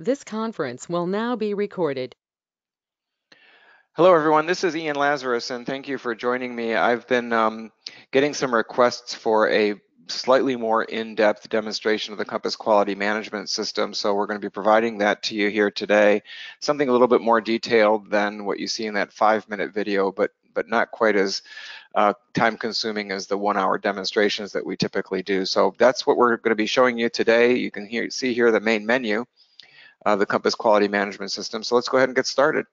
This conference will now be recorded. Hello, everyone. This is Ian Lazarus, and thank you for joining me. I've been um, getting some requests for a slightly more in-depth demonstration of the Compass Quality Management System, so we're going to be providing that to you here today. Something a little bit more detailed than what you see in that five-minute video, but but not quite as uh, time-consuming as the one-hour demonstrations that we typically do. So that's what we're going to be showing you today. You can hear, see here the main menu uh, the Compass Quality Management System. So let's go ahead and get started.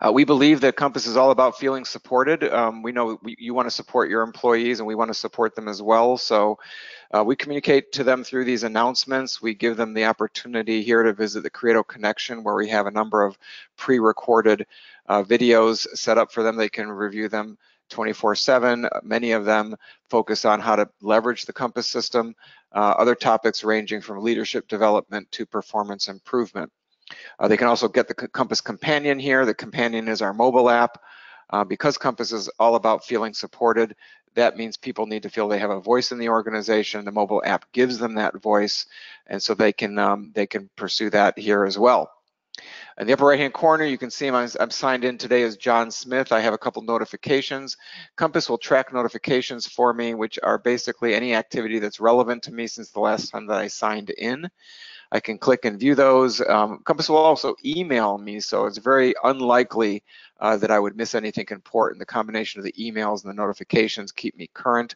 Uh, we believe that Compass is all about feeling supported. Um, we know we, you want to support your employees and we want to support them as well. So uh, we communicate to them through these announcements. We give them the opportunity here to visit the Creato Connection where we have a number of pre-recorded uh, videos set up for them. They can review them 24-7. Many of them focus on how to leverage the Compass system, uh, other topics ranging from leadership development to performance improvement. Uh, they can also get the Compass Companion here. The Companion is our mobile app. Uh, because Compass is all about feeling supported, that means people need to feel they have a voice in the organization. The mobile app gives them that voice, and so they can um, they can pursue that here as well. In the upper right hand corner, you can see I'm, I'm, signed in today as John Smith. I have a couple notifications. Compass will track notifications for me, which are basically any activity that's relevant to me since the last time that I signed in. I can click and view those. Um, Compass will also email me, so it's very unlikely uh, that I would miss anything important. The combination of the emails and the notifications keep me current.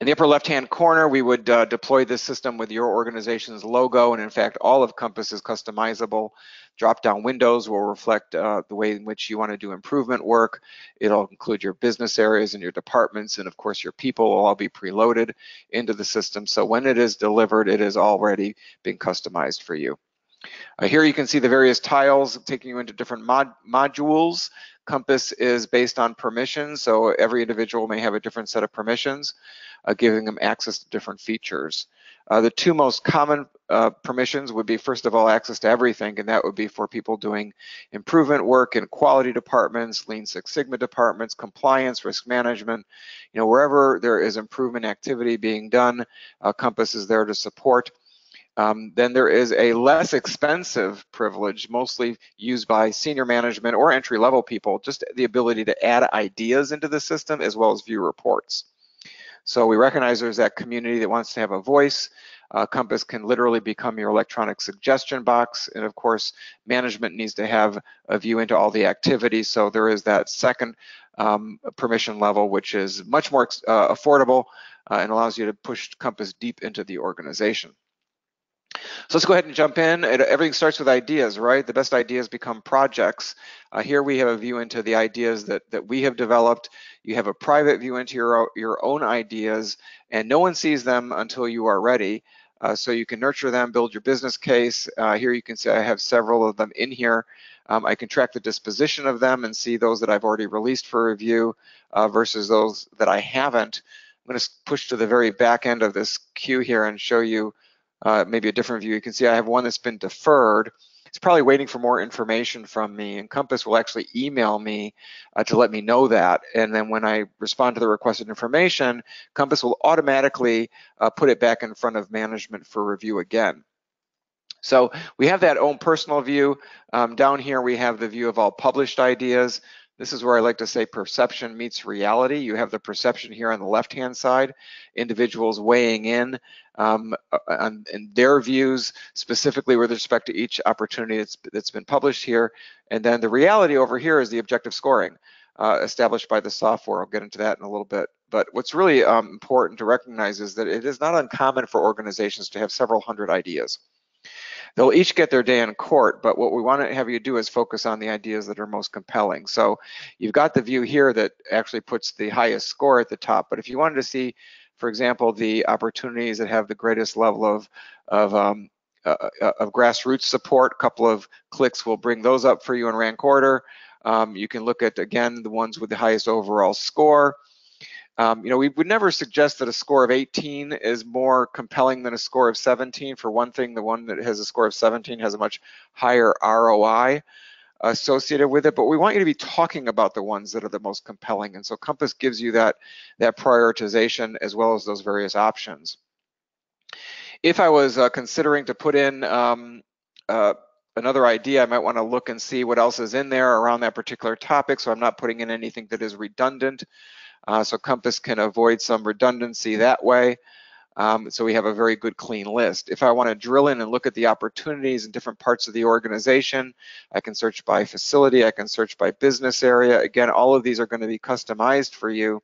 In the upper left-hand corner, we would uh, deploy this system with your organization's logo, and in fact, all of Compass is customizable. Drop-down windows will reflect uh, the way in which you want to do improvement work. It'll include your business areas and your departments, and of course, your people will all be preloaded into the system. So when it is delivered, it has already been customized for you. Uh, here you can see the various tiles taking you into different mod modules. Compass is based on permissions, so every individual may have a different set of permissions, uh, giving them access to different features. Uh, the two most common uh, permissions would be, first of all, access to everything, and that would be for people doing improvement work in quality departments, Lean Six Sigma departments, compliance, risk management. You know, wherever there is improvement activity being done, uh, Compass is there to support. Um, then there is a less expensive privilege, mostly used by senior management or entry level people, just the ability to add ideas into the system as well as view reports. So we recognize there's that community that wants to have a voice. Uh, Compass can literally become your electronic suggestion box. And of course, management needs to have a view into all the activities. So there is that second um, permission level, which is much more uh, affordable uh, and allows you to push Compass deep into the organization. So let's go ahead and jump in. It, everything starts with ideas, right? The best ideas become projects. Uh, here we have a view into the ideas that, that we have developed. You have a private view into your, your own ideas, and no one sees them until you are ready. Uh, so you can nurture them, build your business case. Uh, here you can see I have several of them in here. Um, I can track the disposition of them and see those that I've already released for review uh, versus those that I haven't. I'm going to push to the very back end of this queue here and show you uh, maybe a different view. You can see I have one that's been deferred. It's probably waiting for more information from me and Compass will actually email me uh, to let me know that. And then when I respond to the requested information, Compass will automatically uh, put it back in front of management for review again. So we have that own personal view. Um, down here, we have the view of all published ideas. This is where I like to say perception meets reality. You have the perception here on the left-hand side, individuals weighing in um, uh, on, in their views, specifically with respect to each opportunity that's, that's been published here. And then the reality over here is the objective scoring uh, established by the software. I'll get into that in a little bit. But what's really um, important to recognize is that it is not uncommon for organizations to have several hundred ideas. They'll each get their day in court, but what we want to have you do is focus on the ideas that are most compelling. So you've got the view here that actually puts the highest score at the top, but if you wanted to see, for example, the opportunities that have the greatest level of, of um, uh, uh of grassroots support. A couple of clicks will bring those up for you in rank order. Um, you can look at, again, the ones with the highest overall score. Um, you know, we would never suggest that a score of 18 is more compelling than a score of 17. For one thing, the one that has a score of 17 has a much higher ROI associated with it, but we want you to be talking about the ones that are the most compelling. And so Compass gives you that, that prioritization as well as those various options. if I was uh, considering to put in um, uh, another idea, I might want to look and see what else is in there around that particular topic. So I'm not putting in anything that is redundant. Uh, so Compass can avoid some redundancy that way. Um, so we have a very good clean list. If I want to drill in and look at the opportunities in different parts of the organization, I can search by facility, I can search by business area. Again, all of these are going to be customized for you.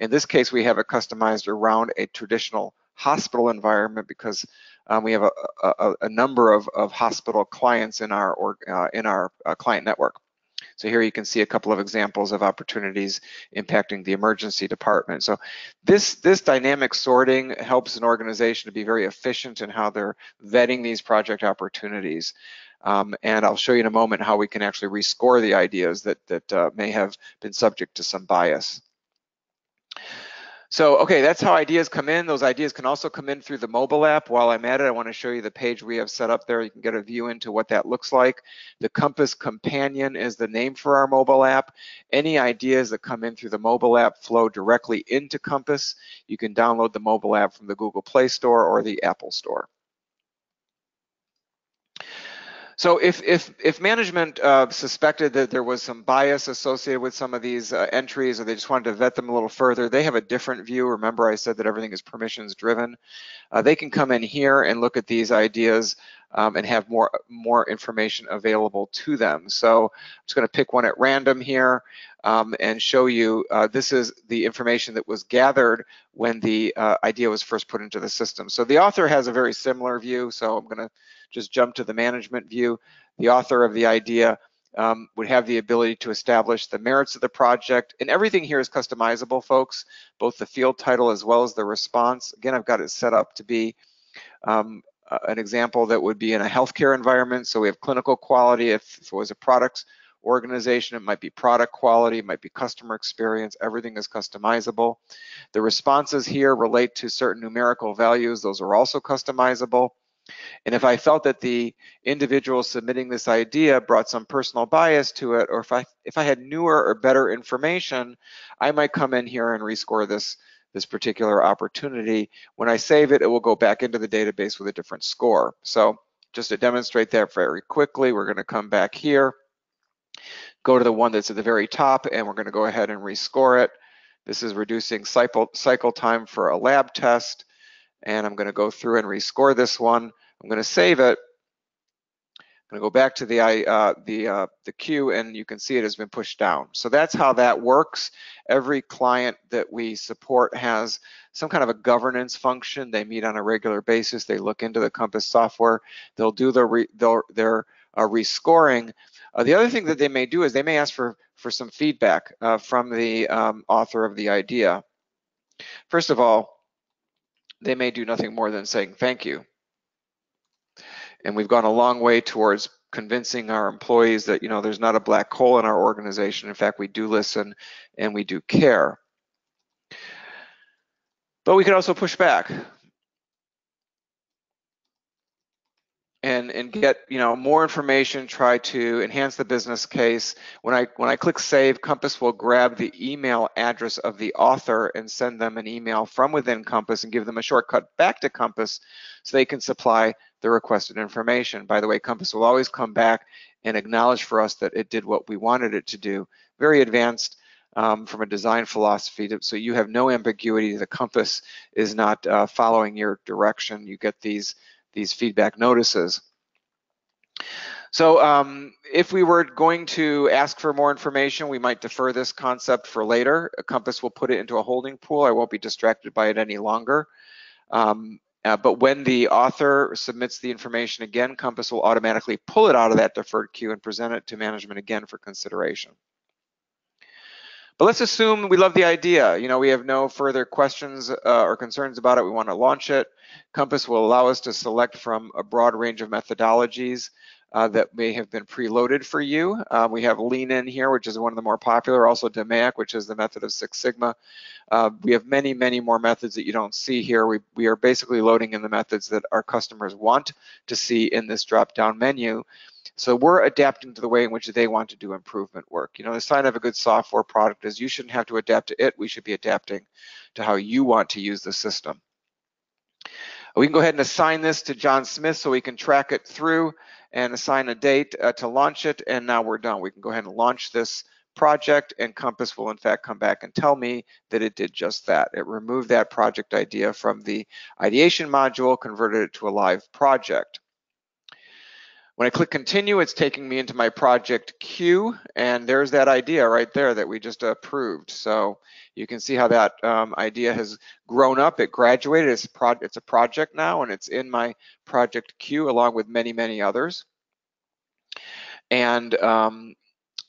In this case, we have it customized around a traditional hospital environment because um, we have a, a, a number of, of, hospital clients in our uh, in our uh, client network. So here you can see a couple of examples of opportunities impacting the emergency department. So this, this dynamic sorting helps an organization to be very efficient in how they're vetting these project opportunities. Um, and I'll show you in a moment how we can actually rescore the ideas that, that uh, may have been subject to some bias. So, okay, that's how ideas come in. Those ideas can also come in through the mobile app. While I'm at it, I want to show you the page we have set up there. You can get a view into what that looks like. The Compass Companion is the name for our mobile app. Any ideas that come in through the mobile app flow directly into Compass. You can download the mobile app from the Google Play Store or the Apple Store. So if if if management uh, suspected that there was some bias associated with some of these uh, entries, or they just wanted to vet them a little further, they have a different view. Remember, I said that everything is permissions driven. Uh, they can come in here and look at these ideas um, and have more more information available to them. So I'm just going to pick one at random here um, and show you. Uh, this is the information that was gathered when the uh, idea was first put into the system. So the author has a very similar view. So I'm going to just jump to the management view. The author of the idea um, would have the ability to establish the merits of the project. And everything here is customizable, folks, both the field title as well as the response. Again, I've got it set up to be um, uh, an example that would be in a healthcare environment. So we have clinical quality. If, if it was a products organization, it might be product quality, it might be customer experience. Everything is customizable. The responses here relate to certain numerical values. Those are also customizable. And if I felt that the individual submitting this idea brought some personal bias to it, or if I if I had newer or better information, I might come in here and rescore this this particular opportunity. When I save it, it will go back into the database with a different score. So just to demonstrate that very quickly, we're going to come back here, go to the one that's at the very top, and we're going to go ahead and rescore it. This is reducing cycle, cycle time for a lab test and I'm going to go through and rescore this one. I'm going to save it. I'm going to go back to the uh, the uh, the queue, and you can see it has been pushed down. So that's how that works. Every client that we support has some kind of a governance function. They meet on a regular basis. They look into the Compass software. They'll do their their, their uh, rescoring. Uh, the other thing that they may do is they may ask for for some feedback uh, from the um, author of the idea. First of all, they may do nothing more than saying thank you. And we've gone a long way towards convincing our employees that, you know, there's not a black hole in our organization. In fact, we do listen and we do care. But we could also push back. And and get you know more information try to enhance the business case. When i when i click save compass will grab the email address of the author and send them an email from within compass and give them a shortcut back to compass so they can supply the requested information. By the way compass will always come back and acknowledge for us that it did what we wanted it to do. Very advanced um, from a design philosophy to, so you have no ambiguity the compass is not uh, following your direction. You get these these feedback notices. So um, if we were going to ask for more information, we might defer this concept for later. A Compass will put it into a holding pool. I won't be distracted by it any longer. Um, uh, but when the author submits the information again, Compass will automatically pull it out of that deferred queue and present it to management again for consideration. But let's assume we love the idea. You know, we have no further questions uh, or concerns about it. We want to launch it. Compass will allow us to select from a broad range of methodologies uh, that may have been preloaded for you. Uh, we have Lean In here, which is one of the more popular, also DMAIC, which is the method of Six Sigma. Uh, we have many, many more methods that you don't see here. We, we are basically loading in the methods that our customers want to see in this drop-down menu. So we're adapting to the way in which they want to do improvement work. You know, the sign of a good software product is you shouldn't have to adapt to it. We should be adapting to how you want to use the system. We can go ahead and assign this to John Smith so we can track it through and assign a date uh, to launch it. And now we're done. We can go ahead and launch this project and Compass will in fact come back and tell me that it did just that. It removed that project idea from the ideation module, converted it to a live project. When I click continue, it's taking me into my project queue, and there's that idea right there that we just approved. So you can see how that um, idea has grown up. It graduated, it's, it's a project now, and it's in my project queue along with many, many others. And um,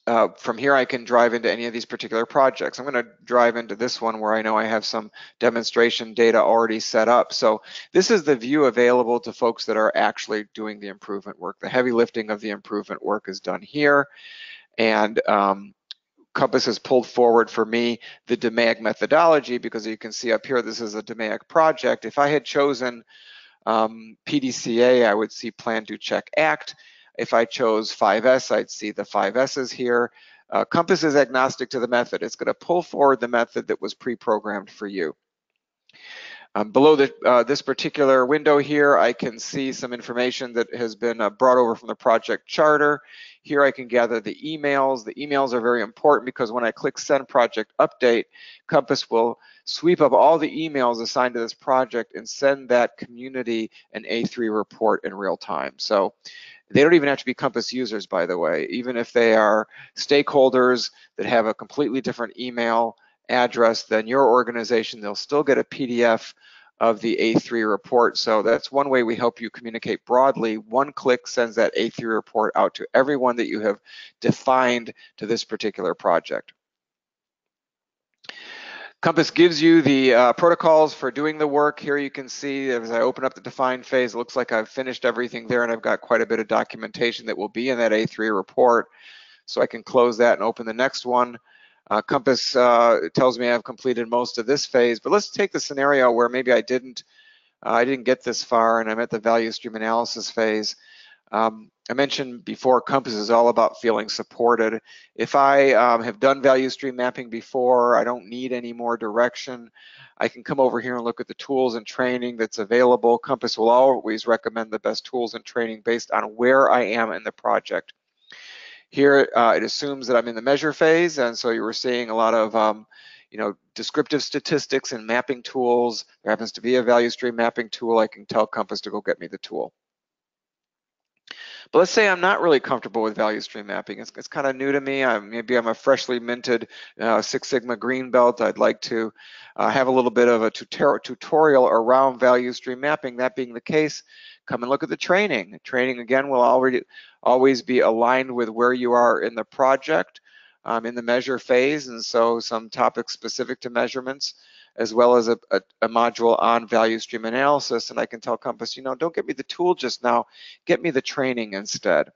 uh, from here I can drive into any of these particular projects. I'm going to drive into this one where I know I have some demonstration data already set up. So this is the view available to folks that are actually doing the improvement work. The heavy lifting of the improvement work is done here. And um, Compass has pulled forward for me the DMAIC methodology because you can see up here, this is a DMAIC project. If I had chosen um, PDCA, I would see Plan, Do, Check, Act. If I chose 5S, I'd see the 5S's here. Uh, Compass is agnostic to the method. It's going to pull forward the method that was pre-programmed for you. Um, below the, uh, this particular window here, I can see some information that has been uh, brought over from the project charter. Here I can gather the emails. The emails are very important because when I click send project update, Compass will sweep up all the emails assigned to this project and send that community an A3 report in real time. So they don't even have to be Compass users, by the way. Even if they are stakeholders that have a completely different email address than your organization, they'll still get a PDF of the A3 report. So that's one way we help you communicate broadly. One click sends that A3 report out to everyone that you have defined to this particular project. Compass gives you the uh, protocols for doing the work. Here you can see as I open up the define phase, it looks like I've finished everything there and I've got quite a bit of documentation that will be in that A3 report. So I can close that and open the next one. Uh, Compass uh, tells me I've completed most of this phase, but let's take the scenario where maybe I didn't, uh, I didn't get this far and I'm at the value stream analysis phase. Um, I mentioned before, Compass is all about feeling supported. If I um, have done value stream mapping before, I don't need any more direction. I can come over here and look at the tools and training that's available. Compass will always recommend the best tools and training based on where I am in the project. Here, uh, it assumes that I'm in the measure phase, and so you were seeing a lot of um, you know, descriptive statistics and mapping tools. There happens to be a value stream mapping tool. I can tell Compass to go get me the tool. But let's say I'm not really comfortable with value stream mapping. It's, it's kind of new to me. I'm, maybe I'm a freshly minted uh, Six Sigma green belt. I'd like to uh, have a little bit of a tutor tutorial around value stream mapping. That being the case, come and look at the training. Training, again, will already always be aligned with where you are in the project, um, in the measure phase, and so some topics specific to measurements as well as a, a, a, module on value stream analysis. And I can tell Compass, you know, don't get me the tool just now, get me the training instead.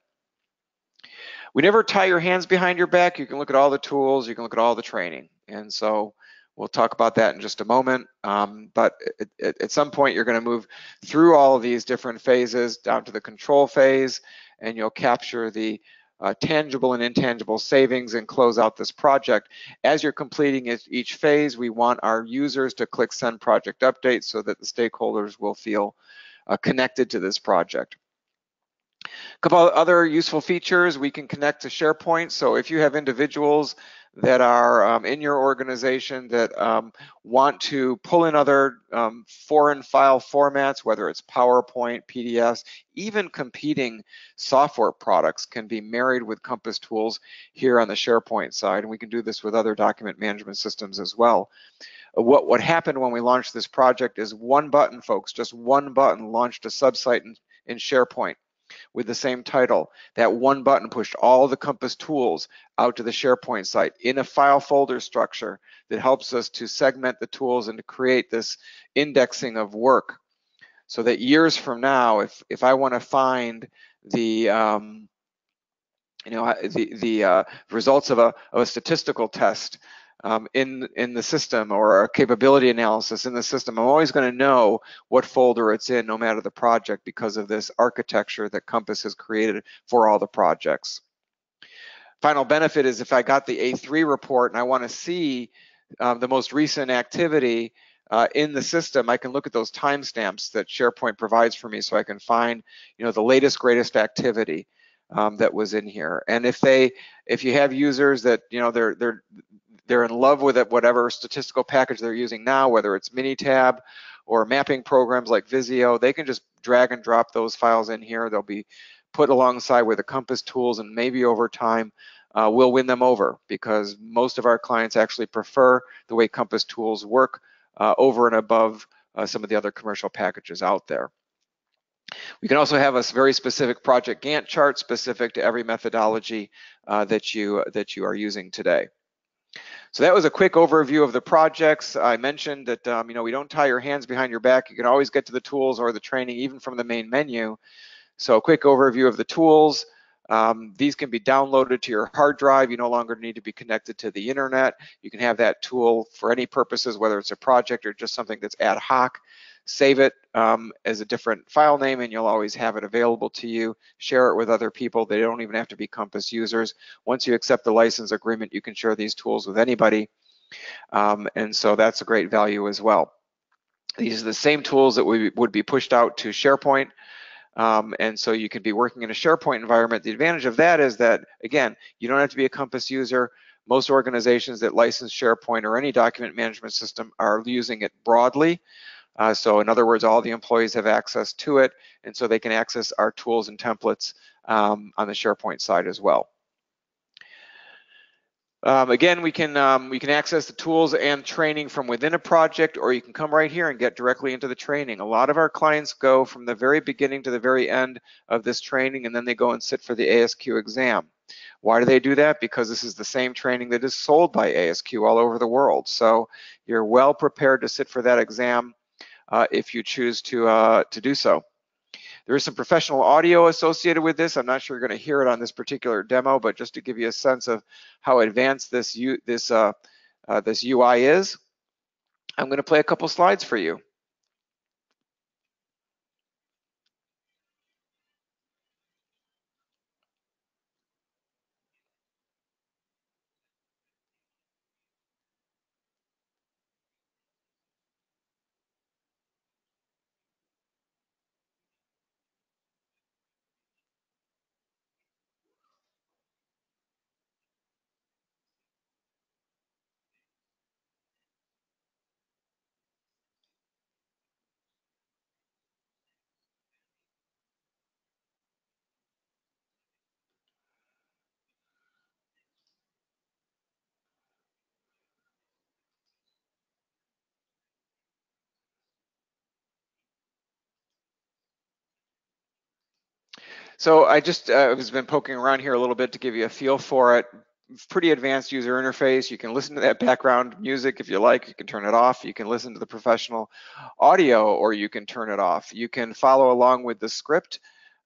We never tie your hands behind your back. You can look at all the tools, you can look at all the training. And so we'll talk about that in just a moment. Um, but at, at some point, you're gonna move through all of these different phases down to the control phase, and you'll capture the uh, tangible and intangible savings and close out this project. As you're completing each phase, we want our users to click send project update so that the stakeholders will feel uh, connected to this project. A couple other useful features, we can connect to SharePoint. So if you have individuals that are um, in your organization that um, want to pull in other um, foreign file formats, whether it's PowerPoint, PDFs, even competing software products can be married with Compass tools here on the SharePoint side, and we can do this with other document management systems as well. What, what happened when we launched this project is one button, folks, just one button launched a subsite in, in SharePoint with the same title. That one button pushed all the Compass tools out to the SharePoint site in a file folder structure that helps us to segment the tools and to create this indexing of work so that years from now, if, if I want to find the um, you know the the uh, results of a of a statistical test um, in in the system or a capability analysis in the system, I'm always going to know what folder it's in no matter the project because of this architecture that Compass has created for all the projects. Final benefit is if I got the A3 report and I want to see um, the most recent activity, uh, in the system, I can look at those timestamps that SharePoint provides for me so I can find, you know, the latest, greatest activity um, that was in here. And if they, if you have users that, you know, they're, they're, they're in love with it, whatever statistical package they're using now, whether it's Minitab or mapping programs like Visio, they can just drag and drop those files in here. They'll be put alongside with the Compass tools and maybe over time uh, we'll win them over because most of our clients actually prefer the way Compass tools work uh, over and above uh, some of the other commercial packages out there. We can also have a very specific project Gantt chart specific to every methodology uh, that you that you are using today. So that was a quick overview of the projects. I mentioned that um, you know we don't tie your hands behind your back. You can always get to the tools or the training even from the main menu. So a quick overview of the tools. Um, these can be downloaded to your hard drive. You no longer need to be connected to the internet. You can have that tool for any purposes, whether it's a project or just something that's ad hoc. Save it um, as a different file name and you'll always have it available to you. Share it with other people. They don't even have to be Compass users. Once you accept the license agreement, you can share these tools with anybody. Um, and so that's a great value as well. These are the same tools that we would be pushed out to SharePoint. Um, and so you can be working in a SharePoint environment. The advantage of that is that, again, you don't have to be a Compass user. Most organizations that license SharePoint or any document management system are using it broadly. Uh, so in other words, all the employees have access to it, and so they can access our tools and templates um, on the SharePoint side as well. Um, again, we can um, we can access the tools and training from within a project, or you can come right here and get directly into the training. A lot of our clients go from the very beginning to the very end of this training, and then they go and sit for the ASQ exam. Why do they do that? Because this is the same training that is sold by ASQ all over the world. So you're well prepared to sit for that exam uh, if you choose to uh, to do so. There is some professional audio associated with this. I'm not sure you're going to hear it on this particular demo, but just to give you a sense of how advanced this this uh, uh, this UI is, I'm going to play a couple slides for you. So I just uh, has been poking around here a little bit to give you a feel for it. Pretty advanced user interface. You can listen to that background music if you like. You can turn it off. You can listen to the professional audio or you can turn it off. You can follow along with the script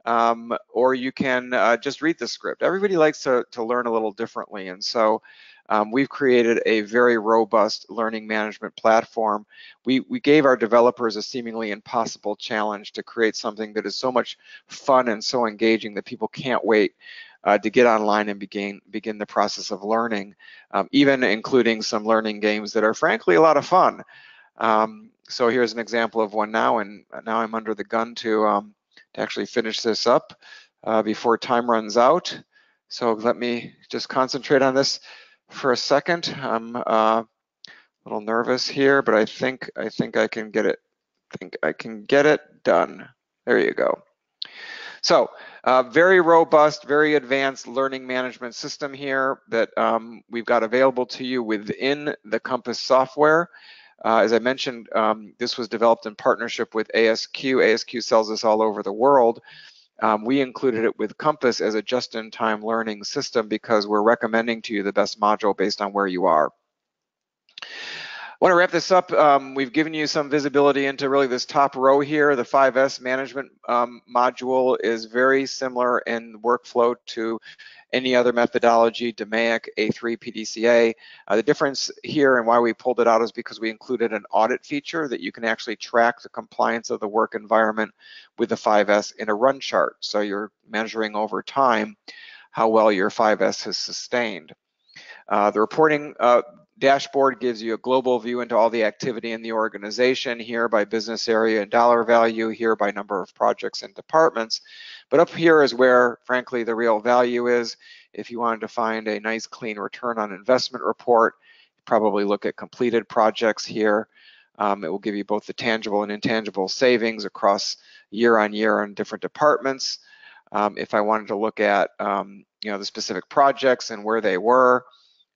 um, or you can uh, just read the script. Everybody likes to, to learn a little differently. And so um, we've created a very robust learning management platform. We, we gave our developers a seemingly impossible challenge to create something that is so much fun and so engaging that people can't wait uh, to get online and begin begin the process of learning, um, even including some learning games that are frankly a lot of fun. Um, so here's an example of one now, and now I'm under the gun to, um, to actually finish this up uh, before time runs out. So let me just concentrate on this for a second. I'm uh, a little nervous here, but I think I think I can get it. think I can get it done. There you go. So uh, very robust, very advanced learning management system here that um, we've got available to you within the Compass software. Uh, as I mentioned, um, this was developed in partnership with ASQ. ASQ sells this all over the world. Um, we included it with Compass as a just-in-time learning system because we're recommending to you the best module based on where you are. Want to wrap this up. Um, we've given you some visibility into really this top row here. The 5S management um, module is very similar in workflow to any other methodology, DMAIC, A3, PDCA. Uh, the difference here and why we pulled it out is because we included an audit feature that you can actually track the compliance of the work environment with the 5S in a run chart. So you're measuring over time how well your 5S has sustained. Uh, the reporting uh, dashboard gives you a global view into all the activity in the organization here by business area and dollar value, here by number of projects and departments. But up here is where, frankly, the real value is. If you wanted to find a nice clean return on investment report, probably look at completed projects here. Um, it will give you both the tangible and intangible savings across year on year on different departments. Um, if I wanted to look at um, you know the specific projects and where they were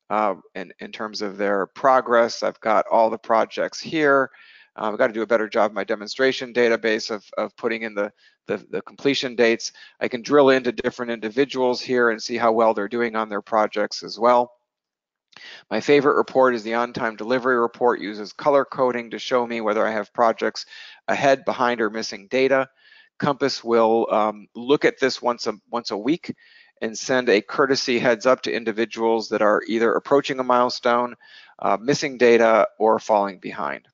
uh, in, in terms of their progress, I've got all the projects here. Uh, I've got to do a better job my demonstration database of, of putting in the, the, the completion dates. I can drill into different individuals here and see how well they're doing on their projects as well. My favorite report is the on-time delivery report, uses color coding to show me whether I have projects ahead, behind, or missing data. Compass will um, look at this once a, once a week and send a courtesy heads up to individuals that are either approaching a milestone, uh, missing data, or falling behind.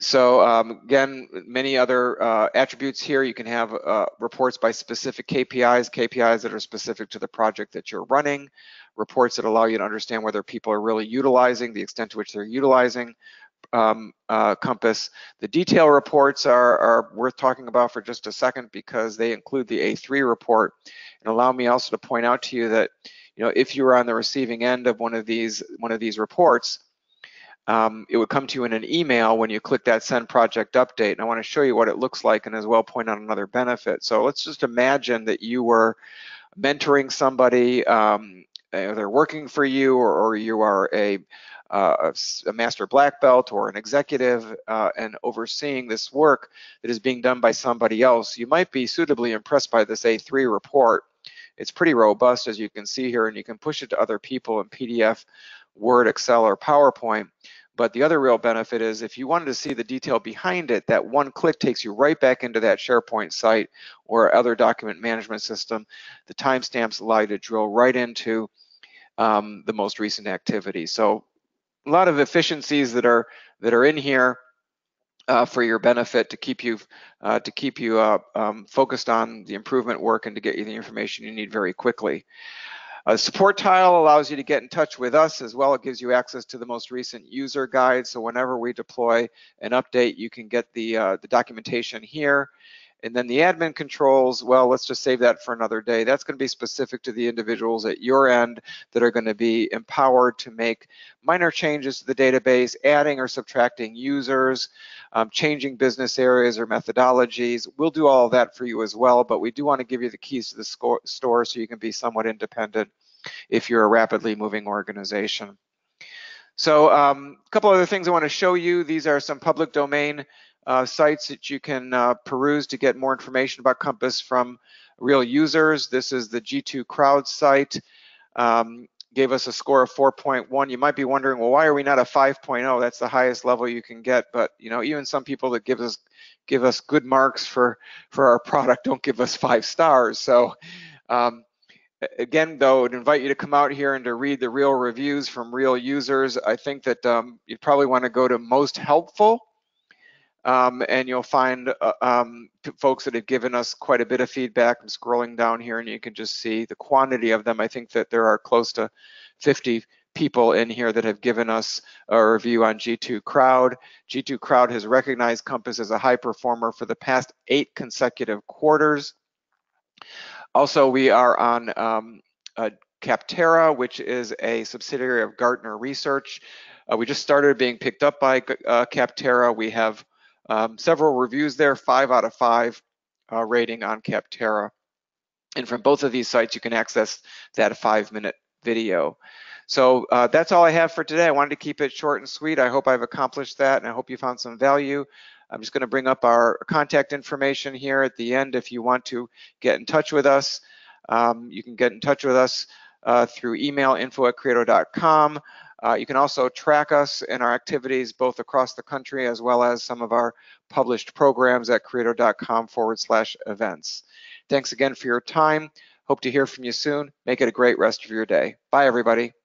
So um, again, many other uh, attributes here. You can have uh, reports by specific KPIs, KPIs that are specific to the project that you're running, reports that allow you to understand whether people are really utilizing, the extent to which they're utilizing um, uh, Compass. The detail reports are, are worth talking about for just a second because they include the A3 report and allow me also to point out to you that you know if you were on the receiving end of one of these one of these reports, um, it would come to you in an email when you click that send project update. And I want to show you what it looks like and as well point out another benefit. So let's just imagine that you were mentoring somebody, um, they're working for you or, or you are a, uh, a, master black belt or an executive uh, and overseeing this work that is being done by somebody else, you might be suitably impressed by this A3 report. It's pretty robust as you can see here and you can push it to other people in PDF, Word, Excel, or PowerPoint. But the other real benefit is if you wanted to see the detail behind it, that one click takes you right back into that SharePoint site or other document management system. The timestamps allow you to drill right into um, the most recent activity. So a lot of efficiencies that are that are in here uh, for your benefit to keep you uh, to keep you uh, um, focused on the improvement work and to get you the information you need very quickly. A support tile allows you to get in touch with us as well. It gives you access to the most recent user guide. So whenever we deploy an update, you can get the, uh, the documentation here. And then the admin controls, well, let's just save that for another day. That's going to be specific to the individuals at your end that are going to be empowered to make minor changes to the database, adding or subtracting users, um, changing business areas or methodologies. We'll do all of that for you as well, but we do want to give you the keys to the store so you can be somewhat independent if you're a rapidly moving organization. So um, a couple other things I want to show you. These are some public domain uh, sites that you can uh, peruse to get more information about Compass from real users. This is the G2 Crowd site. Um, gave us a score of 4.1. You might be wondering, well, why are we not a 5.0? That's the highest level you can get. But you know, even some people that give us give us good marks for for our product don't give us five stars. So um, again, though, I'd invite you to come out here and to read the real reviews from real users. I think that um, you'd probably want to go to most helpful um, and you'll find uh, um, folks that have given us quite a bit of feedback. I'm scrolling down here and you can just see the quantity of them. I think that there are close to 50 people in here that have given us a review on G2 Crowd. G2 Crowd has recognized Compass as a high performer for the past eight consecutive quarters. Also, we are on um, uh, which is a subsidiary of Gartner Research. Uh, we just started being picked up by uh. We have um, several reviews there, five out of five uh, rating on Capterra. And from both of these sites, you can access that five minute video. So uh, that's all I have for today. I wanted to keep it short and sweet. I hope I've accomplished that and I hope you found some value. I'm just gonna bring up our contact information here at the end if you want to get in touch with us. Um, you can get in touch with us uh, through email info at creato.com. Uh, you can also track us and our activities both across the country as well as some of our published programs at creato.com forward slash events. Thanks again for your time. Hope to hear from you soon. Make it a great rest of your day. Bye, everybody.